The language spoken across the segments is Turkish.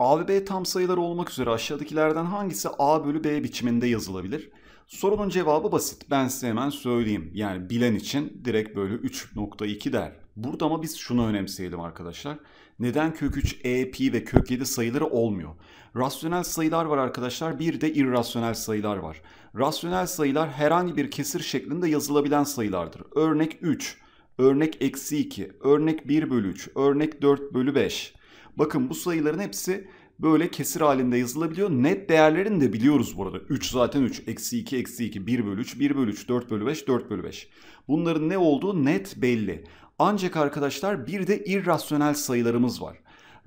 A ve B tam sayılar olmak üzere aşağıdakilerden hangisi A bölü B biçiminde yazılabilir? Sorunun cevabı basit. Ben size hemen söyleyeyim. Yani bilen için direkt böyle 3.2 der. Burada ama biz şunu önemseyelim arkadaşlar. Neden kök 3 e, pi ve kök 7 sayıları olmuyor? Rasyonel sayılar var arkadaşlar. Bir de irrasyonel sayılar var. Rasyonel sayılar herhangi bir kesir şeklinde yazılabilen sayılardır. Örnek 3, örnek eksi 2, örnek 1 bölü 3, örnek 4 bölü 5. Bakın bu sayıların hepsi böyle kesir halinde yazılabiliyor. Net değerlerini de biliyoruz bu arada. 3 zaten 3, eksi 2, eksi 2, 1 bölü 3, 1 bölü 3, 4 bölü 5, 4 bölü 5. Bunların ne olduğu net belli. Ancak arkadaşlar bir de irrasyonel sayılarımız var.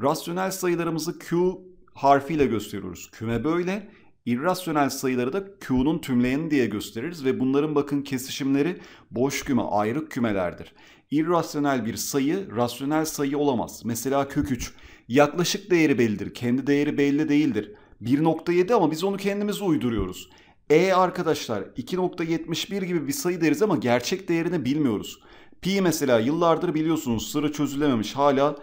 Rasyonel sayılarımızı Q harfiyle gösteriyoruz. Küme böyle. İrrasyonel sayıları da Q'nun tümleyeni diye gösteririz ve bunların bakın kesişimleri boş küme, ayrık kümelerdir. İrrasyonel bir sayı rasyonel sayı olamaz. Mesela kök 3 yaklaşık değeri bellidir. Kendi değeri belli değildir. 1.7 ama biz onu kendimiz uyduruyoruz. E arkadaşlar 2.71 gibi bir sayı deriz ama gerçek değerini bilmiyoruz. Pi mesela yıllardır biliyorsunuz sırrı çözülememiş hala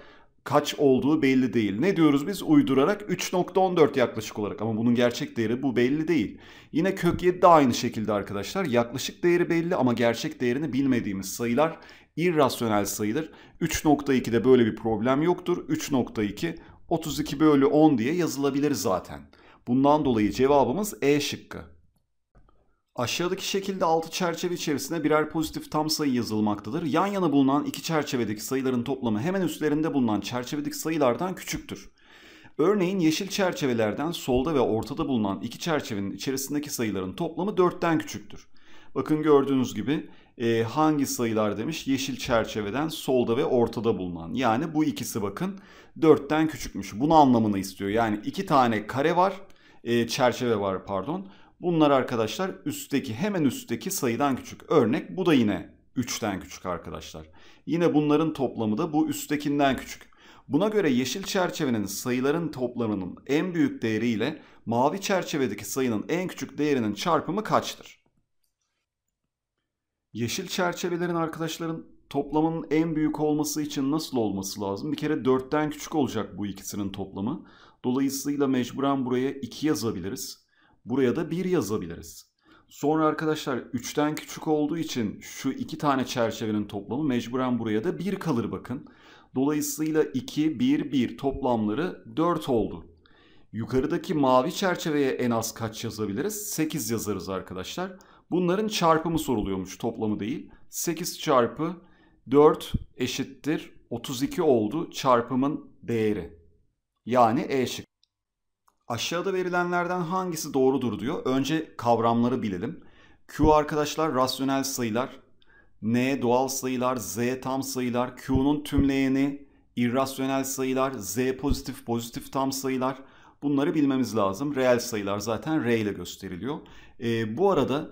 kaç olduğu belli değil. Ne diyoruz biz? Uydurarak 3.14 yaklaşık olarak ama bunun gerçek değeri bu belli değil. Yine kök 7 de aynı şekilde arkadaşlar. Yaklaşık değeri belli ama gerçek değerini bilmediğimiz sayılar irrasyonel sayıdır. 3.2'de böyle bir problem yoktur. 3.2 32 bölü 10 diye yazılabilir zaten. Bundan dolayı cevabımız E şıkkı. Aşağıdaki şekilde altı çerçeve içerisinde birer pozitif tam sayı yazılmaktadır. Yan yana bulunan iki çerçevedeki sayıların toplamı hemen üstlerinde bulunan çerçevedeki sayılardan küçüktür. Örneğin yeşil çerçevelerden solda ve ortada bulunan iki çerçevenin içerisindeki sayıların toplamı 4'ten küçüktür. Bakın gördüğünüz gibi e, hangi sayılar demiş? Yeşil çerçeveden solda ve ortada bulunan. Yani bu ikisi bakın 4'ten küçükmüş. Bunu anlamını istiyor. Yani iki tane kare var, e, çerçeve var pardon. Bunlar arkadaşlar üstteki hemen üstteki sayıdan küçük. Örnek bu da yine 3'ten küçük arkadaşlar. Yine bunların toplamı da bu üsttekinden küçük. Buna göre yeşil çerçevenin sayıların toplamının en büyük değeri ile mavi çerçevedeki sayının en küçük değerinin çarpımı kaçtır? Yeşil çerçevelerin arkadaşların toplamının en büyük olması için nasıl olması lazım? Bir kere 4'ten küçük olacak bu ikisinin toplamı. Dolayısıyla mecburen buraya 2 yazabiliriz. Buraya da 1 yazabiliriz. Sonra arkadaşlar 3'ten küçük olduğu için şu iki tane çerçevenin toplamı mecburen buraya da 1 kalır bakın. Dolayısıyla 2, 1, 1 toplamları 4 oldu. Yukarıdaki mavi çerçeveye en az kaç yazabiliriz? 8 yazarız arkadaşlar. Bunların çarpımı soruluyormuş toplamı değil. 8 çarpı 4 eşittir 32 oldu çarpımın değeri. Yani E şık. Aşağıda verilenlerden hangisi doğrudur diyor. Önce kavramları bilelim. Q arkadaşlar rasyonel sayılar. N doğal sayılar, Z tam sayılar, Q'nun tümleyeni, irrasyonel sayılar, Z pozitif pozitif tam sayılar. Bunları bilmemiz lazım. Reel sayılar zaten R ile gösteriliyor. E, bu arada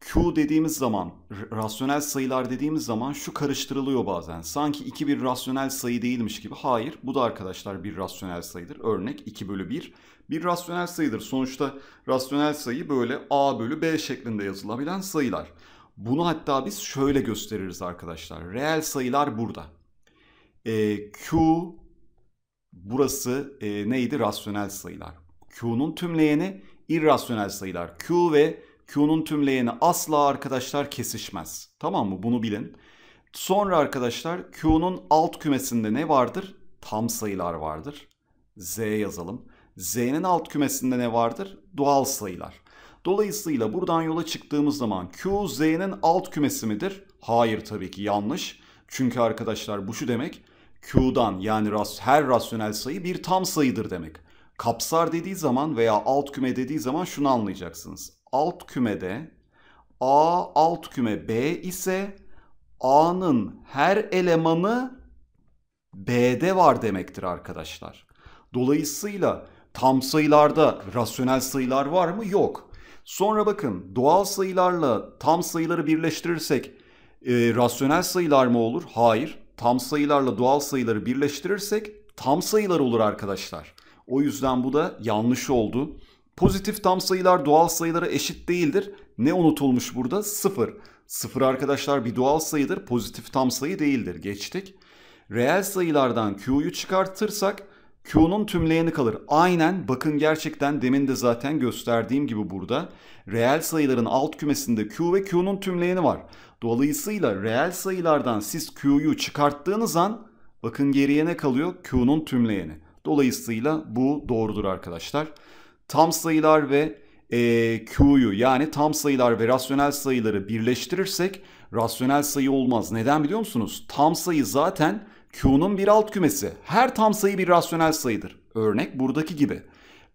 Q dediğimiz zaman, rasyonel sayılar dediğimiz zaman şu karıştırılıyor bazen. Sanki 2 bir rasyonel sayı değilmiş gibi. Hayır, bu da arkadaşlar bir rasyonel sayıdır. Örnek 2 bölü 1 bir rasyonel sayıdır. Sonuçta rasyonel sayı böyle A bölü B şeklinde yazılabilen sayılar. Bunu hatta biz şöyle gösteririz arkadaşlar. Reel sayılar burada. E, Q burası e, neydi? Rasyonel sayılar. Q'nun tümleyeni irrasyonel sayılar. Q ve Q'nun tümleyeni asla arkadaşlar kesişmez. Tamam mı? Bunu bilin. Sonra arkadaşlar Q'nun alt kümesinde ne vardır? Tam sayılar vardır. Z yazalım. Z'nin alt kümesinde ne vardır? Doğal sayılar. Dolayısıyla buradan yola çıktığımız zaman Q Z'nin alt kümesi midir? Hayır tabii ki yanlış. Çünkü arkadaşlar bu şu demek. Q'dan yani her rasyonel sayı bir tam sayıdır demek. Kapsar dediği zaman veya alt küme dediği zaman şunu anlayacaksınız. Alt kümede A alt küme B ise A'nın her elemanı B'de var demektir arkadaşlar. Dolayısıyla tam sayılarda rasyonel sayılar var mı? Yok. Sonra bakın doğal sayılarla tam sayıları birleştirirsek e, rasyonel sayılar mı olur? Hayır. Tam sayılarla doğal sayıları birleştirirsek tam sayılar olur arkadaşlar. O yüzden bu da yanlış oldu. Pozitif tam sayılar doğal sayılara eşit değildir. Ne unutulmuş burada? Sıfır. Sıfır arkadaşlar bir doğal sayıdır. Pozitif tam sayı değildir. Geçtik. Reel sayılardan Q'yu çıkartırsak Q'nun tümleyeni kalır. Aynen bakın gerçekten demin de zaten gösterdiğim gibi burada reel sayıların alt kümesinde Q ve Q'nun tümleyeni var. Dolayısıyla reel sayılardan siz Q'yu çıkarttığınız an bakın geriye ne kalıyor? Q'nun tümleyeni. Dolayısıyla bu doğrudur arkadaşlar. Tam sayılar ve e, Q'yu yani tam sayılar ve rasyonel sayıları birleştirirsek rasyonel sayı olmaz. Neden biliyor musunuz? Tam sayı zaten Q'nun bir alt kümesi. Her tam sayı bir rasyonel sayıdır. Örnek buradaki gibi.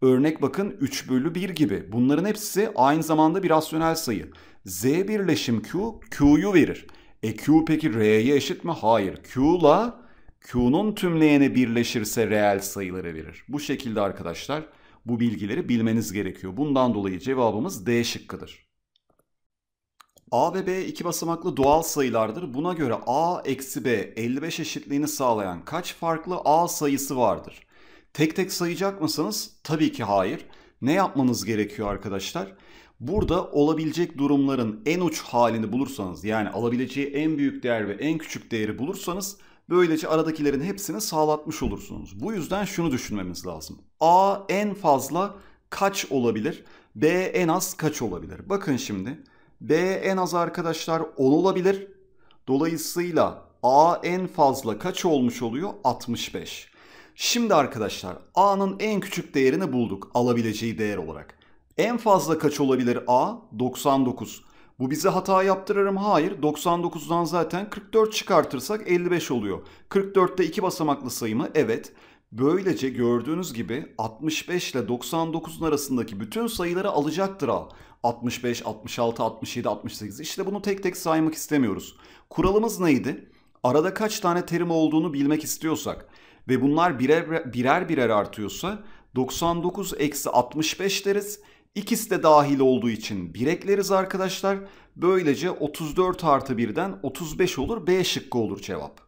Örnek bakın 3 bölü 1 gibi. Bunların hepsi aynı zamanda bir rasyonel sayı. Z birleşim Q, Q'yu verir. E Q peki R'ye eşit mi? Hayır. Q'la Q'nun tümleyeni birleşirse reel sayıları verir. Bu şekilde arkadaşlar bu bilgileri bilmeniz gerekiyor. Bundan dolayı cevabımız D şıkkıdır. A ve B iki basamaklı doğal sayılardır. Buna göre A eksi B 55 eşitliğini sağlayan kaç farklı A sayısı vardır? Tek tek sayacak mısınız? Tabii ki hayır. Ne yapmanız gerekiyor arkadaşlar? Burada olabilecek durumların en uç halini bulursanız yani alabileceği en büyük değer ve en küçük değeri bulursanız böylece aradakilerin hepsini sağlatmış olursunuz. Bu yüzden şunu düşünmemiz lazım. A en fazla kaç olabilir? B en az kaç olabilir? Bakın şimdi B en az arkadaşlar 10 olabilir. Dolayısıyla A en fazla kaç olmuş oluyor? 65. Şimdi arkadaşlar A'nın en küçük değerini bulduk alabileceği değer olarak. En fazla kaç olabilir A? 99. Bu bize hata yaptırır mı? Hayır. 99'dan zaten 44 çıkartırsak 55 oluyor. 44'te iki basamaklı sayı mı? Evet. Böylece gördüğünüz gibi 65 ile 99'un arasındaki bütün sayıları alacaktır A. 65, 66, 67, 68. İşte bunu tek tek saymak istemiyoruz. Kuralımız neydi? Arada kaç tane terim olduğunu bilmek istiyorsak ve bunlar birer birer, birer artıyorsa 99 eksi 65 deriz. İkisi de dahil olduğu için 1 ekleriz arkadaşlar. Böylece 34 artı 1'den 35 olur. B şıkkı olur cevap.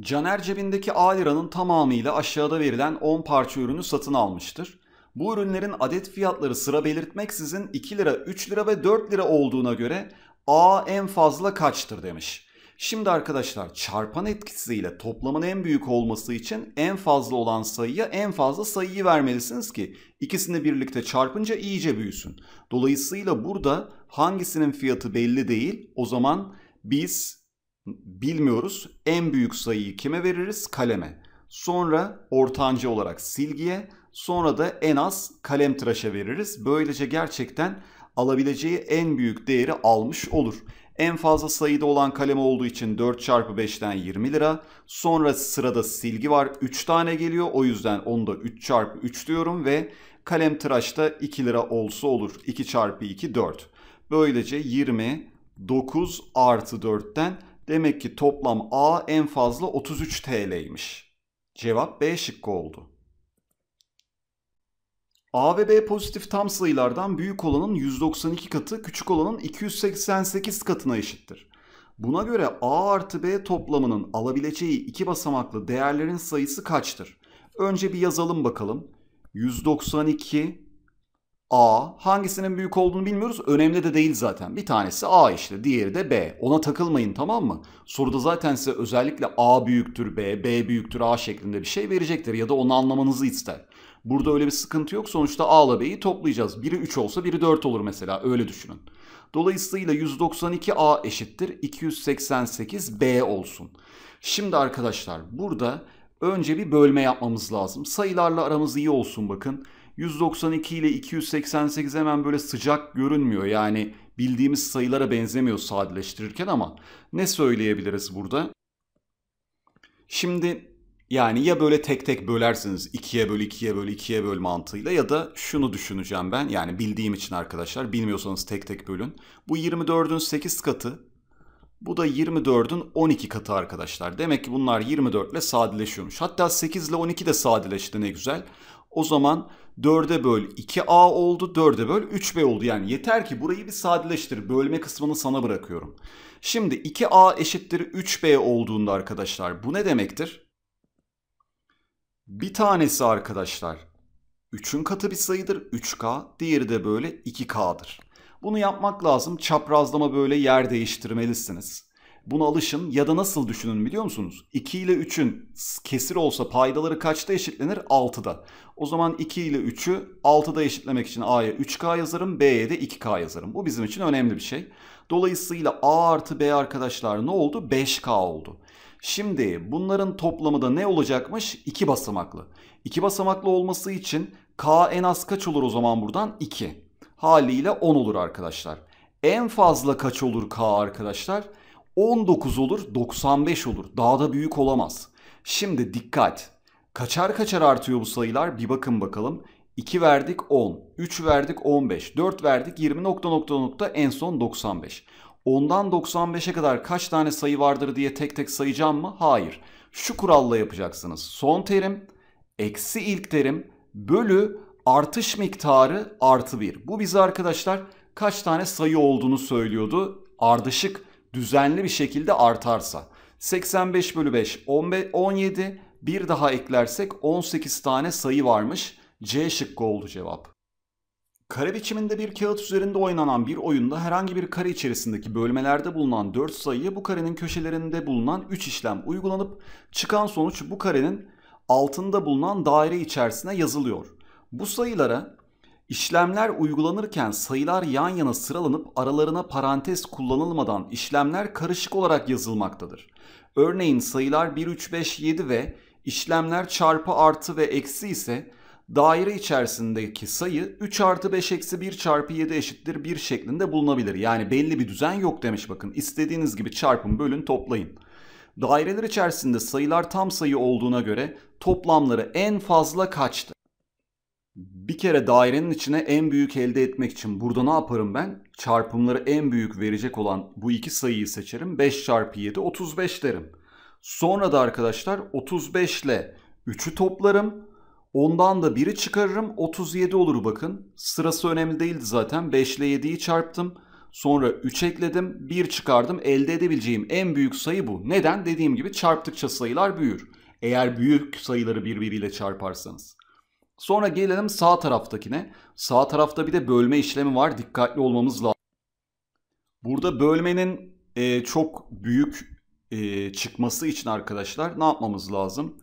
Caner cebindeki A liranın tamamıyla aşağıda verilen 10 parça ürünü satın almıştır. Bu ürünlerin adet fiyatları sıra belirtmeksizin 2 lira, 3 lira ve 4 lira olduğuna göre A en fazla kaçtır demiş. Şimdi arkadaşlar çarpan etkisiyle toplamın en büyük olması için en fazla olan sayıya en fazla sayıyı vermelisiniz ki ikisini birlikte çarpınca iyice büyüsün. Dolayısıyla burada hangisinin fiyatı belli değil. O zaman biz bilmiyoruz. En büyük sayıyı kime veririz? Kaleme. Sonra ortancı olarak silgiye, sonra da en az kalem tıraşa veririz. Böylece gerçekten alabileceği en büyük değeri almış olur. En fazla sayıda olan kalem olduğu için 4 çarpı 5'ten 20 lira. Sonra sırada silgi var 3 tane geliyor. O yüzden onu da 3 çarpı 3 diyorum ve kalem tıraşta 2 lira olsa olur. 2 çarpı 2 4. Böylece 29 artı 4'ten demek ki toplam A en fazla 33 TL'ymiş. Cevap B şıkkı oldu. A ve B pozitif tam sayılardan büyük olanın 192 katı küçük olanın 288 katına eşittir. Buna göre A artı B toplamının alabileceği iki basamaklı değerlerin sayısı kaçtır? Önce bir yazalım bakalım. 192 A hangisinin büyük olduğunu bilmiyoruz. Önemli de değil zaten. Bir tanesi A işte, diğeri de B. Ona takılmayın tamam mı? Soruda zaten size özellikle A büyüktür B, B büyüktür A şeklinde bir şey verecektir ya da onu anlamanızı ister. Burada öyle bir sıkıntı yok. Sonuçta A ile B'yi toplayacağız. Biri 3 olsa biri 4 olur mesela. Öyle düşünün. Dolayısıyla 192A eşittir 288B olsun. Şimdi arkadaşlar burada önce bir bölme yapmamız lazım. Sayılarla aramız iyi olsun bakın. 192 ile 288 hemen böyle sıcak görünmüyor. Yani bildiğimiz sayılara benzemiyor sadeleştirirken ama ne söyleyebiliriz burada? Şimdi yani ya böyle tek tek bölersiniz ikiye böl ikiye böl ikiye böl mantığıyla ya da şunu düşüneceğim ben yani bildiğim için arkadaşlar bilmiyorsanız tek tek bölün. Bu 24'ün 8 katı bu da 24'ün 12 katı arkadaşlar. Demek ki bunlar 24 ile sadeleşiyormuş. Hatta 8 ile 12 de sadeleşti ne güzel. O zaman 4'e böl 2a oldu 4'e böl 3b oldu. Yani yeter ki burayı bir sadeleştir. Bölme kısmını sana bırakıyorum. Şimdi 2a eşittir 3b olduğunda arkadaşlar bu ne demektir? Bir tanesi arkadaşlar 3'ün katı bir sayıdır 3K. Diğeri de böyle 2K'dır. Bunu yapmak lazım. Çaprazlama böyle yer değiştirmelisiniz. Buna alışın ya da nasıl düşünün biliyor musunuz? 2 ile 3'ün kesir olsa paydaları kaçta eşitlenir? 6'da. O zaman 2 ile 3'ü 6'da eşitlemek için A'ya 3K yazarım, B'ye de 2K yazarım. Bu bizim için önemli bir şey. Dolayısıyla A artı B arkadaşlar ne oldu? 5K oldu. Şimdi bunların toplamı da ne olacakmış? 2 basamaklı. 2 basamaklı olması için K en az kaç olur o zaman buradan? 2. Haliyle 10 olur arkadaşlar. En fazla kaç olur K arkadaşlar? 19 olur, 95 olur. Daha da büyük olamaz. Şimdi dikkat. Kaçar kaçar artıyor bu sayılar? Bir bakın bakalım. 2 verdik 10, 3 verdik 15, 4 verdik 20 nokta nokta nokta en son 95. 10'dan 95'e kadar kaç tane sayı vardır diye tek tek sayacağım mı? Hayır. Şu kuralla yapacaksınız. Son terim eksi ilk terim bölü artış miktarı artı 1. Bu bize arkadaşlar kaç tane sayı olduğunu söylüyordu. Ardışık düzenli bir şekilde artarsa. 85 bölü 5 17 bir daha eklersek 18 tane sayı varmış. C şıkkı oldu cevap. Kare biçiminde bir kağıt üzerinde oynanan bir oyunda herhangi bir kare içerisindeki bölmelerde bulunan 4 sayıya bu karenin köşelerinde bulunan 3 işlem uygulanıp çıkan sonuç bu karenin altında bulunan daire içerisine yazılıyor. Bu sayılara işlemler uygulanırken sayılar yan yana sıralanıp aralarına parantez kullanılmadan işlemler karışık olarak yazılmaktadır. Örneğin sayılar 1, 3, 5, 7 ve işlemler çarpı artı ve eksi ise daire içerisindeki sayı 3 artı 5 eksi 1 çarpı 7 eşittir 1 şeklinde bulunabilir. Yani belli bir düzen yok demiş bakın. İstediğiniz gibi çarpın bölün toplayın. Daireler içerisinde sayılar tam sayı olduğuna göre toplamları en fazla kaçtı? Bir kere dairenin içine en büyük elde etmek için burada ne yaparım ben? Çarpımları en büyük verecek olan bu iki sayıyı seçerim. 5 çarpı 7 35 derim. Sonra da arkadaşlar 35 ile 3'ü toplarım. Ondan da 1'i çıkarırım 37 olur bakın. Sırası önemli değildi zaten. 5 ile 7'yi çarptım. Sonra 3 ekledim. 1 çıkardım. Elde edebileceğim en büyük sayı bu. Neden? Dediğim gibi çarptıkça sayılar büyür. Eğer büyük sayıları birbiriyle çarparsanız. Sonra gelelim sağ taraftakine. Sağ tarafta bir de bölme işlemi var. Dikkatli olmamız lazım. Burada bölmenin e, çok büyük e, çıkması için arkadaşlar ne yapmamız lazım?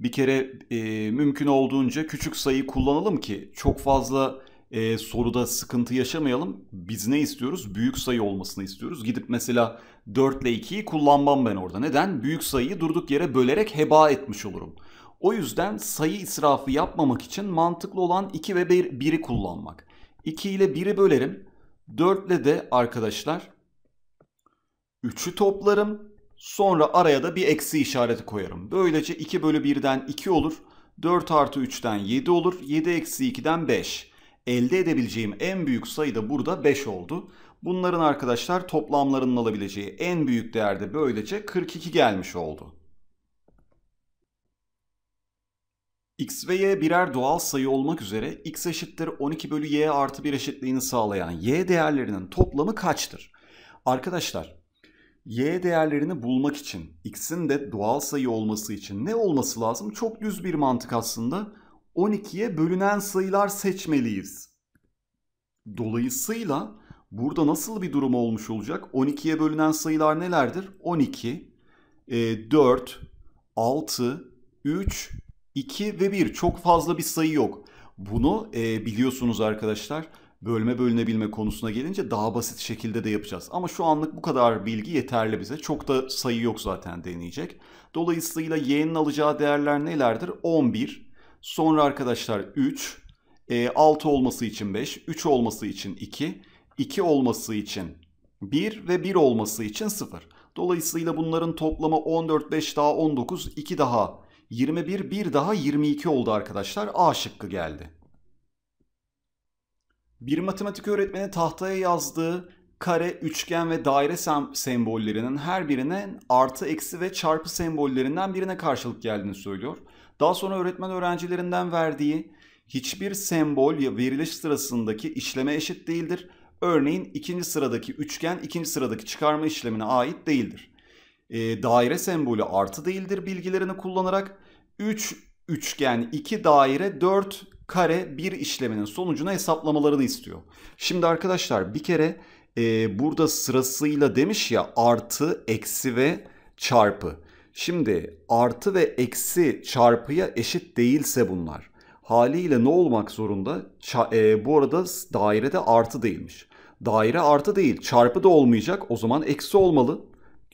Bir kere e, mümkün olduğunca küçük sayı kullanalım ki çok fazla e, soruda sıkıntı yaşamayalım. Biz ne istiyoruz? Büyük sayı olmasını istiyoruz. Gidip mesela 4 ile 2'yi kullanmam ben orada. Neden? Büyük sayıyı durduk yere bölerek heba etmiş olurum. O yüzden sayı israfı yapmamak için mantıklı olan 2 ve 1'i kullanmak. 2 ile 1'i bölerim. 4 ile de arkadaşlar 3'ü toplarım. Sonra araya da bir eksi işareti koyarım. Böylece 2 bölü 1'den 2 olur. 4 artı 3'ten 7 olur. 7 eksi 2'den 5. Elde edebileceğim en büyük sayı da burada 5 oldu. Bunların arkadaşlar toplamlarının alabileceği en büyük değerde böylece 42 gelmiş oldu. x ve y birer doğal sayı olmak üzere x eşittir 12 bölü y artı 1 eşitliğini sağlayan y değerlerinin toplamı kaçtır? Arkadaşlar y değerlerini bulmak için x'in de doğal sayı olması için ne olması lazım? Çok düz bir mantık aslında. 12'ye bölünen sayılar seçmeliyiz. Dolayısıyla burada nasıl bir durum olmuş olacak? 12'ye bölünen sayılar nelerdir? 12, 4, 6, 3, 2 ve 1 çok fazla bir sayı yok. Bunu e, biliyorsunuz arkadaşlar bölme bölünebilme konusuna gelince daha basit şekilde de yapacağız. Ama şu anlık bu kadar bilgi yeterli bize. Çok da sayı yok zaten deneyecek. Dolayısıyla y'nin alacağı değerler nelerdir? 11. Sonra arkadaşlar 3. E, 6 olması için 5. 3 olması için 2. 2 olması için 1 ve 1 olması için 0. Dolayısıyla bunların toplamı 14, 5 daha 19, 2 daha 21, 1 daha 22 oldu arkadaşlar. A şıkkı geldi. Bir matematik öğretmeni tahtaya yazdığı kare, üçgen ve daire sem sembollerinin her birine artı, eksi ve çarpı sembollerinden birine karşılık geldiğini söylüyor. Daha sonra öğretmen öğrencilerinden verdiği hiçbir sembol ya veriliş sırasındaki işleme eşit değildir. Örneğin ikinci sıradaki üçgen ikinci sıradaki çıkarma işlemine ait değildir. E, daire sembolü artı değildir bilgilerini kullanarak 3 üçgen, 2 daire, 4 kare bir işleminin sonucunu hesaplamalarını istiyor. Şimdi arkadaşlar bir kere e, burada sırasıyla demiş ya artı, eksi ve çarpı. Şimdi artı ve eksi çarpıya eşit değilse bunlar. Haliyle ne olmak zorunda? Ça- e, bu arada dairede artı değilmiş. Daire artı değil, çarpı da olmayacak. O zaman eksi olmalı.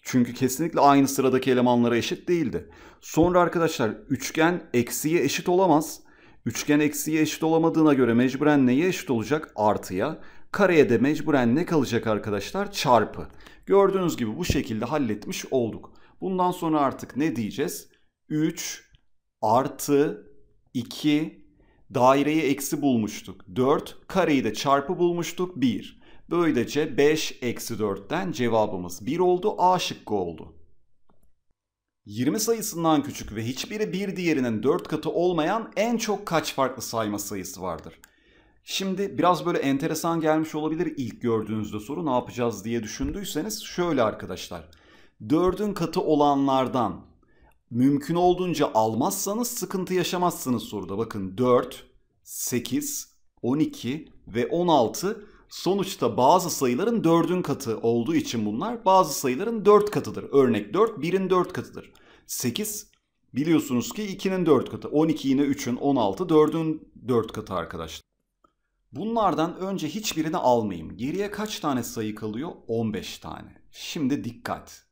Çünkü kesinlikle aynı sıradaki elemanlara eşit değildi. Sonra arkadaşlar üçgen eksiye eşit olamaz. Üçgen eksiye eşit olamadığına göre mecburen neye eşit olacak? Artıya. Kareye de mecburen ne kalacak arkadaşlar? Çarpı. Gördüğünüz gibi bu şekilde halletmiş olduk. Bundan sonra artık ne diyeceğiz? 3 artı 2 daireyi eksi bulmuştuk. 4 kareyi de çarpı bulmuştuk. 1. Böylece 5 eksi 4'ten cevabımız 1 oldu. A şıkkı oldu. 20 sayısından küçük ve hiçbiri bir diğerinin 4 katı olmayan en çok kaç farklı sayma sayısı vardır? Şimdi biraz böyle enteresan gelmiş olabilir ilk gördüğünüzde soru ne yapacağız diye düşündüyseniz şöyle arkadaşlar. 4'ün katı olanlardan mümkün olduğunca almazsanız sıkıntı yaşamazsınız soruda. Bakın 4, 8, 12 ve 16 sonuçta bazı sayıların 4'ün katı olduğu için bunlar bazı sayıların 4 katıdır. Örnek 4 1'in 4 katıdır. 8 biliyorsunuz ki 2'nin 4 katı. 12 yine 3'ün 16 4'ün 4 katı arkadaşlar. Bunlardan önce hiçbirini almayayım. Geriye kaç tane sayı kalıyor? 15 tane. Şimdi dikkat.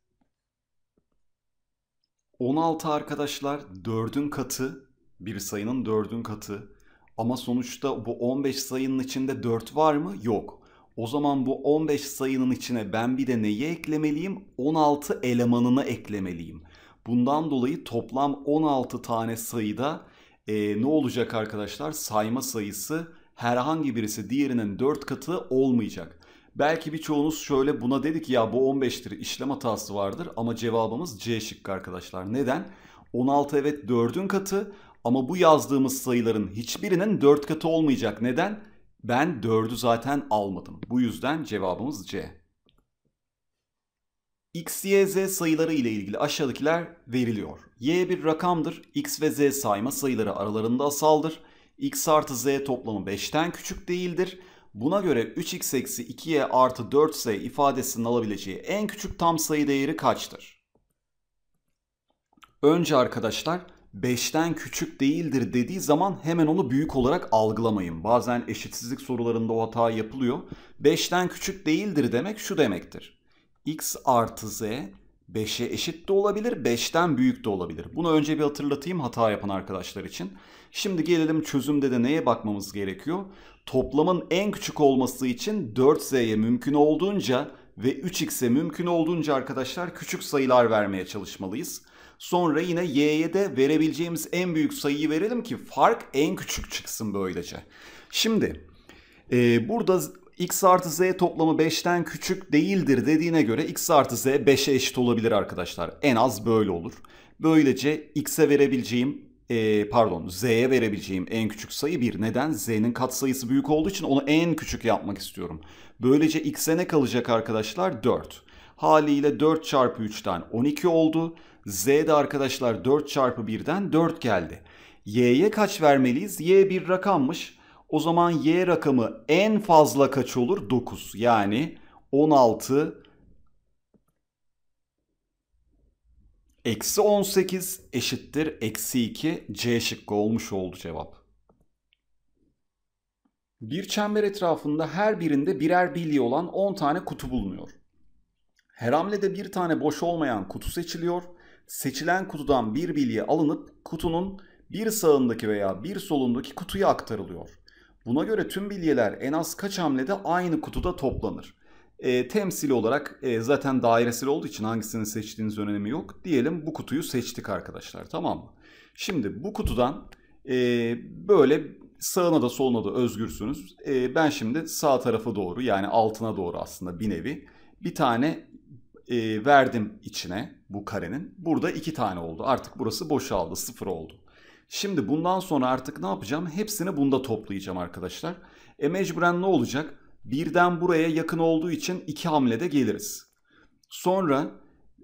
16 arkadaşlar 4'ün katı. Bir sayının 4'ün katı. Ama sonuçta bu 15 sayının içinde 4 var mı? Yok. O zaman bu 15 sayının içine ben bir de neyi eklemeliyim? 16 elemanını eklemeliyim. Bundan dolayı toplam 16 tane sayıda e, ne olacak arkadaşlar? Sayma sayısı herhangi birisi diğerinin 4 katı olmayacak. Belki birçoğunuz şöyle buna dedik ya bu 15'tir işlem hatası vardır ama cevabımız C şıkkı arkadaşlar. Neden? 16 evet 4'ün katı ama bu yazdığımız sayıların hiçbirinin 4 katı olmayacak. Neden? Ben 4'ü zaten almadım. Bu yüzden cevabımız C. X, Y, Z sayıları ile ilgili aşağıdakiler veriliyor. Y bir rakamdır. X ve Z sayma sayıları aralarında asaldır. X artı Z toplamı 5'ten küçük değildir. Buna göre 3x eksi 2y artı 4z ifadesinin alabileceği en küçük tam sayı değeri kaçtır? Önce arkadaşlar 5'ten küçük değildir dediği zaman hemen onu büyük olarak algılamayın. Bazen eşitsizlik sorularında o hata yapılıyor. 5'ten küçük değildir demek şu demektir. x artı z 5'e eşit de olabilir, 5'ten büyük de olabilir. Bunu önce bir hatırlatayım hata yapan arkadaşlar için. Şimdi gelelim çözümde de neye bakmamız gerekiyor? Toplamın en küçük olması için 4z'ye mümkün olduğunca ve 3x'e mümkün olduğunca arkadaşlar küçük sayılar vermeye çalışmalıyız. Sonra yine y'ye de verebileceğimiz en büyük sayıyı verelim ki fark en küçük çıksın böylece. Şimdi e, burada x artı z toplamı 5'ten küçük değildir dediğine göre x artı z 5'e eşit olabilir arkadaşlar. En az böyle olur. Böylece x'e verebileceğim e, pardon z'ye verebileceğim en küçük sayı 1. Neden? z'nin katsayısı büyük olduğu için onu en küçük yapmak istiyorum. Böylece x'e ne kalacak arkadaşlar? 4. Haliyle 4 çarpı 3'ten 12 oldu. Z de arkadaşlar 4 çarpı 1'den 4 geldi. y'ye kaç vermeliyiz? y bir rakammış. O zaman y rakamı en fazla kaç olur? 9. Yani 16 eksi 18 eşittir eksi 2 C şıkkı olmuş oldu cevap. Bir çember etrafında her birinde birer bilye olan 10 tane kutu bulunuyor. Her hamlede bir tane boş olmayan kutu seçiliyor. Seçilen kutudan bir bilye alınıp kutunun bir sağındaki veya bir solundaki kutuya aktarılıyor. Buna göre tüm bilyeler en az kaç hamlede aynı kutuda toplanır? E, temsili olarak e, zaten dairesel olduğu için hangisini seçtiğiniz önemi yok. Diyelim bu kutuyu seçtik arkadaşlar tamam mı? Şimdi bu kutudan e, böyle sağına da soluna da özgürsünüz. E, ben şimdi sağ tarafa doğru yani altına doğru aslında bir nevi bir tane e, verdim içine bu karenin. Burada iki tane oldu. Artık burası boşaldı sıfır oldu. Şimdi bundan sonra artık ne yapacağım? Hepsini bunda toplayacağım arkadaşlar. E mecburen ne olacak? Birden buraya yakın olduğu için iki hamlede geliriz. Sonra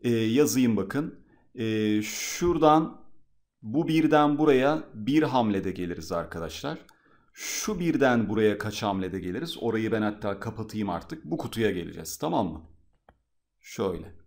e, yazayım bakın. E, şuradan bu birden buraya bir hamlede geliriz arkadaşlar. Şu birden buraya kaç hamlede geliriz? Orayı ben hatta kapatayım artık. Bu kutuya geleceğiz tamam mı? Şöyle.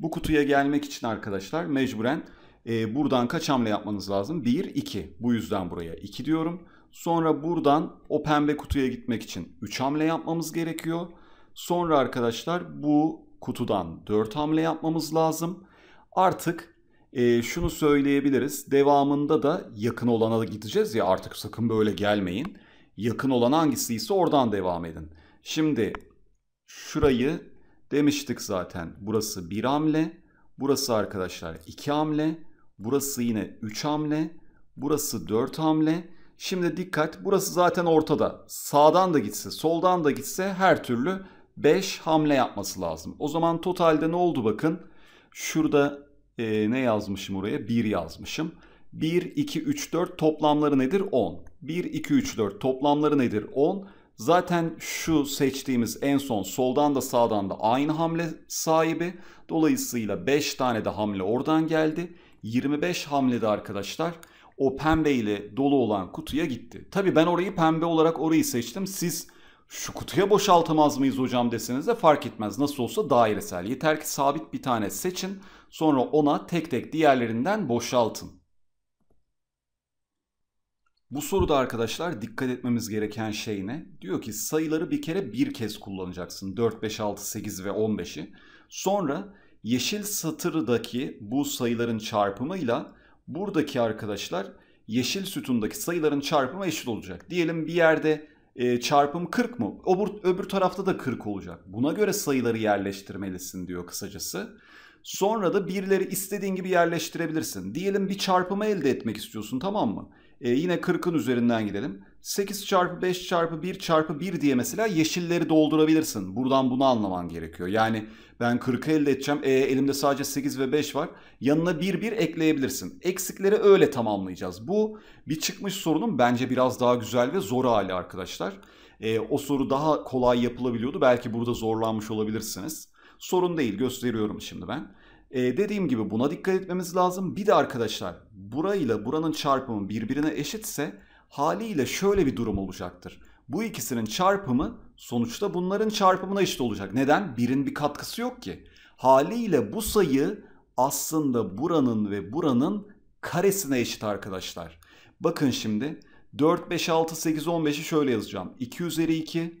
Bu kutuya gelmek için arkadaşlar mecburen e, buradan kaç hamle yapmanız lazım? 1, 2. Bu yüzden buraya 2 diyorum. Sonra buradan o pembe kutuya gitmek için 3 hamle yapmamız gerekiyor. Sonra arkadaşlar bu kutudan 4 hamle yapmamız lazım. Artık e, şunu söyleyebiliriz. Devamında da yakın olana gideceğiz ya artık sakın böyle gelmeyin. Yakın olan hangisiyse oradan devam edin. Şimdi şurayı demiştik zaten. Burası bir hamle. Burası arkadaşlar iki hamle. Burası yine üç hamle. Burası dört hamle. Şimdi dikkat burası zaten ortada. Sağdan da gitse soldan da gitse her türlü 5 hamle yapması lazım. O zaman totalde ne oldu bakın. Şurada e, ne yazmışım oraya? 1 yazmışım. 1, 2, 3, 4 toplamları nedir? 10. 1, 2, 3, 4 toplamları nedir? 10. Zaten şu seçtiğimiz en son soldan da sağdan da aynı hamle sahibi. Dolayısıyla 5 tane de hamle oradan geldi. 25 hamlede arkadaşlar o pembe ile dolu olan kutuya gitti. Tabi ben orayı pembe olarak orayı seçtim. Siz şu kutuya boşaltamaz mıyız hocam deseniz de fark etmez. Nasıl olsa dairesel. Yeter ki sabit bir tane seçin. Sonra ona tek tek diğerlerinden boşaltın. Bu soruda arkadaşlar dikkat etmemiz gereken şey ne? Diyor ki sayıları bir kere bir kez kullanacaksın. 4, 5, 6, 8 ve 15'i. Sonra yeşil satırdaki bu sayıların çarpımıyla buradaki arkadaşlar yeşil sütundaki sayıların çarpımı eşit olacak. Diyelim bir yerde e, çarpım 40 mı? Öbür, öbür tarafta da 40 olacak. Buna göre sayıları yerleştirmelisin diyor kısacası. Sonra da birleri istediğin gibi yerleştirebilirsin. Diyelim bir çarpımı elde etmek istiyorsun tamam mı? E, yine 40'ın üzerinden gidelim. 8 çarpı 5 çarpı 1 çarpı 1 diye mesela yeşilleri doldurabilirsin. Buradan bunu anlaman gerekiyor. Yani ben 40'ı elde edeceğim. E, elimde sadece 8 ve 5 var. Yanına 1 1 ekleyebilirsin. Eksikleri öyle tamamlayacağız. Bu bir çıkmış sorunun bence biraz daha güzel ve zor hali arkadaşlar. E, o soru daha kolay yapılabiliyordu. Belki burada zorlanmış olabilirsiniz. Sorun değil gösteriyorum şimdi ben. Ee, dediğim gibi buna dikkat etmemiz lazım. Bir de arkadaşlar burayla buranın çarpımı birbirine eşitse haliyle şöyle bir durum olacaktır. Bu ikisinin çarpımı sonuçta bunların çarpımına eşit olacak. Neden? Birin bir katkısı yok ki. Haliyle bu sayı aslında buranın ve buranın karesine eşit arkadaşlar. Bakın şimdi 4, 5, 6, 8, 15'i şöyle yazacağım. 2 üzeri 2,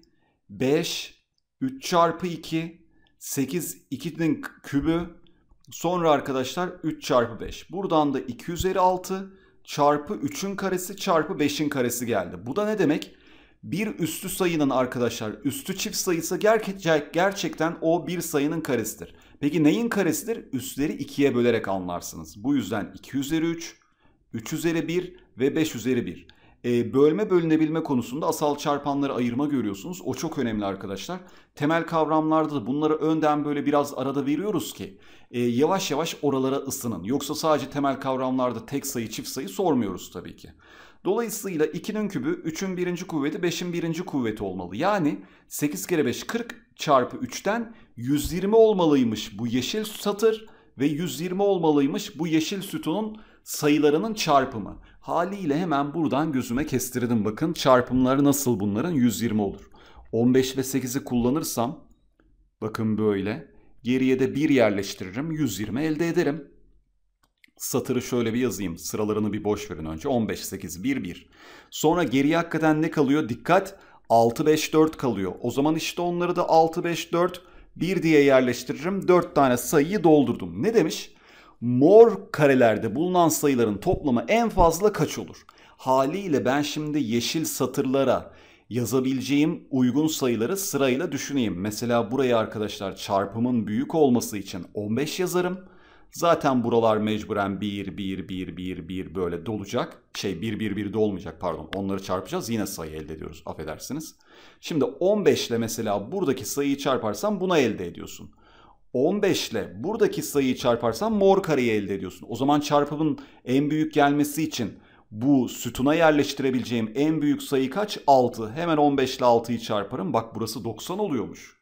5, 3 çarpı 2, 8, 2'nin kübü, sonra arkadaşlar 3 çarpı 5. Buradan da 2 üzeri 6 çarpı 3'ün karesi çarpı 5'in karesi geldi. Bu da ne demek? Bir üstü sayının arkadaşlar üstü çift sayısı gerçekten o bir sayının karesidir. Peki neyin karesidir? Üstleri 2'ye bölerek anlarsınız. Bu yüzden 2 üzeri 3, 3 üzeri 1 ve 5 üzeri 1. E, bölme bölünebilme konusunda asal çarpanları ayırma görüyorsunuz. O çok önemli arkadaşlar. Temel kavramlarda da bunları önden böyle biraz arada veriyoruz ki e, yavaş yavaş oralara ısının. Yoksa sadece temel kavramlarda tek sayı çift sayı sormuyoruz tabii ki. Dolayısıyla 2'nin kübü 3'ün birinci kuvveti 5'in birinci kuvveti olmalı. Yani 8 kere 5 40 çarpı 3'ten 120 olmalıymış bu yeşil satır ve 120 olmalıymış bu yeşil sütunun sayılarının çarpımı. Haliyle hemen buradan gözüme kestirdim bakın çarpımları nasıl bunların 120 olur. 15 ve 8'i kullanırsam bakın böyle geriye de 1 yerleştiririm 120 elde ederim. Satırı şöyle bir yazayım sıralarını bir boş verin önce 15 8 1 1. Sonra geriye hakikaten ne kalıyor dikkat 6 5 4 kalıyor. O zaman işte onları da 6 5 4 1 diye yerleştiririm 4 tane sayıyı doldurdum. Ne demiş? Mor karelerde bulunan sayıların toplamı en fazla kaç olur? Haliyle ben şimdi yeşil satırlara yazabileceğim uygun sayıları sırayla düşüneyim. Mesela buraya arkadaşlar çarpımın büyük olması için 15 yazarım. Zaten buralar mecburen 1, 1, 1, 1, 1 böyle dolacak. Şey 1, 1, 1 de olmayacak pardon. Onları çarpacağız yine sayı elde ediyoruz affedersiniz. Şimdi 15 ile mesela buradaki sayıyı çarparsam buna elde ediyorsun. 15 ile buradaki sayıyı çarparsan mor kareyi elde ediyorsun. O zaman çarpımın en büyük gelmesi için bu sütuna yerleştirebileceğim en büyük sayı kaç? 6. Hemen 15 ile 6'yı çarparım. Bak burası 90 oluyormuş.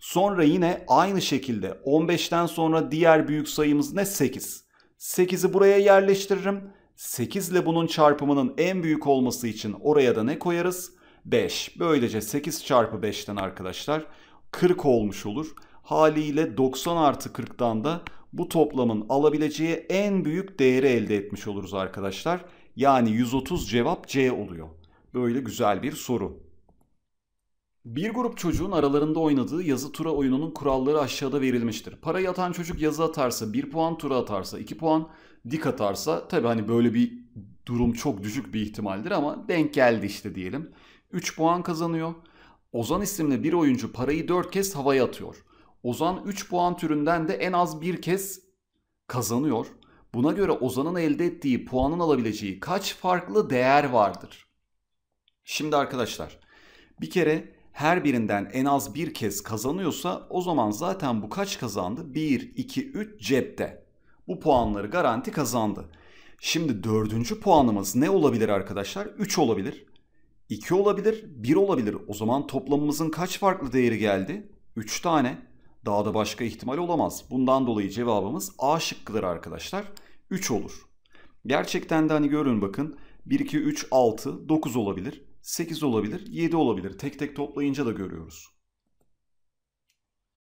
Sonra yine aynı şekilde 15'ten sonra diğer büyük sayımız ne? 8. 8'i buraya yerleştiririm. 8 ile bunun çarpımının en büyük olması için oraya da ne koyarız? 5. Böylece 8 çarpı 5'ten arkadaşlar 40 olmuş olur. Haliyle 90 artı 40'tan da bu toplamın alabileceği en büyük değeri elde etmiş oluruz arkadaşlar. Yani 130 cevap C oluyor. Böyle güzel bir soru. Bir grup çocuğun aralarında oynadığı yazı tura oyununun kuralları aşağıda verilmiştir. Parayı atan çocuk yazı atarsa 1 puan, tura atarsa 2 puan, dik atarsa tabi hani böyle bir durum çok düşük bir ihtimaldir ama denk geldi işte diyelim. 3 puan kazanıyor. Ozan isimli bir oyuncu parayı 4 kez havaya atıyor. Ozan 3 puan türünden de en az bir kez kazanıyor. Buna göre Ozan'ın elde ettiği puanın alabileceği kaç farklı değer vardır? Şimdi arkadaşlar bir kere her birinden en az bir kez kazanıyorsa o zaman zaten bu kaç kazandı? 1, 2, 3 cepte. Bu puanları garanti kazandı. Şimdi dördüncü puanımız ne olabilir arkadaşlar? 3 olabilir. 2 olabilir, 1 olabilir. O zaman toplamımızın kaç farklı değeri geldi? 3 tane. Daha da başka ihtimal olamaz. Bundan dolayı cevabımız A şıkkıdır arkadaşlar. 3 olur. Gerçekten de hani görün bakın 1, 2, 3, 6, 9 olabilir. 8 olabilir, 7 olabilir. Tek tek toplayınca da görüyoruz.